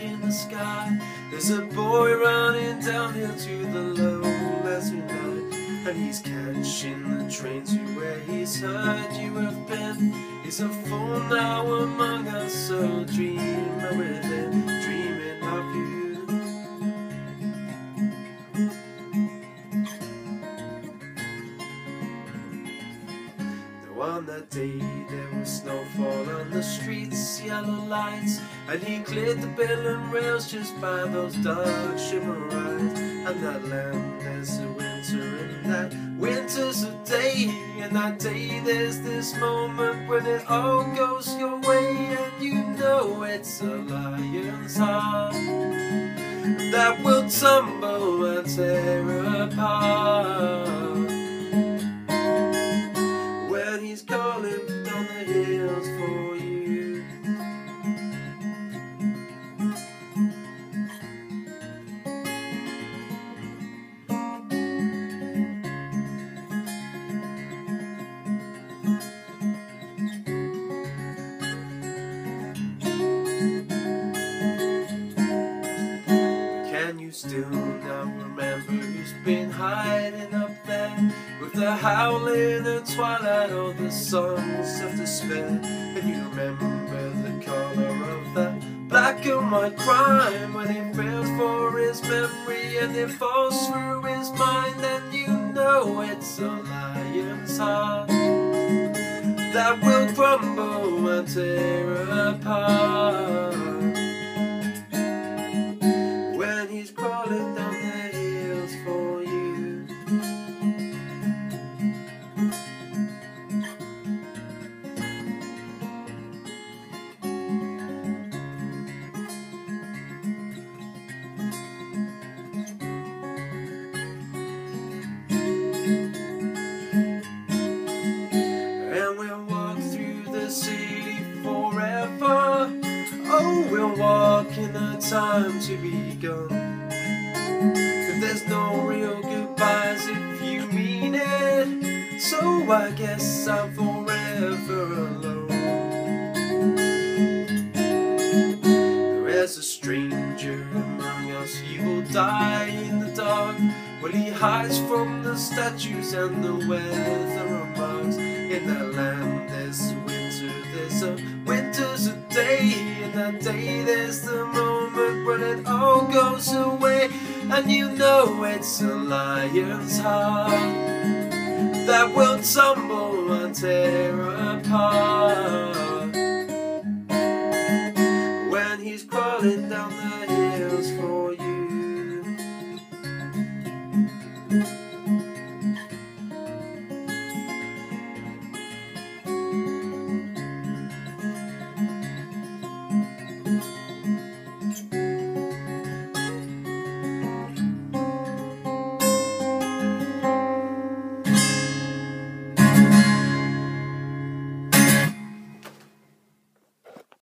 in the sky. There's a boy running downhill to the low lowlands tonight, and he's catching the train to where he's heard you have been. He's a fool now among us, so dream with On that day there was snowfall on the streets, yellow lights And he cleared the and rails just by those dark shimmer eyes. And that land there's a winter and that. Winter's a day And that day there's this moment when it all goes your way And you know it's a lion's heart That will tumble and tear apart still now remember who's been hiding up there with the howling of twilight or the songs of despair? And you remember the color of that black and white crime when it fails for his memory and it falls through his mind, and you know it's a lion's heart that will crumble and tear apart. In the time to be gone. If there's no real goodbyes, if you mean it, so I guess I'm forever alone. There's a stranger among us, he will die in the dark. Well, he hides from the statues and the weather remarks. In that land, this winter, there's a winter's a day. In that day, there's the moment when it all goes away. And you know it's a lion's heart that will tumble and tear apart when he's crawling down the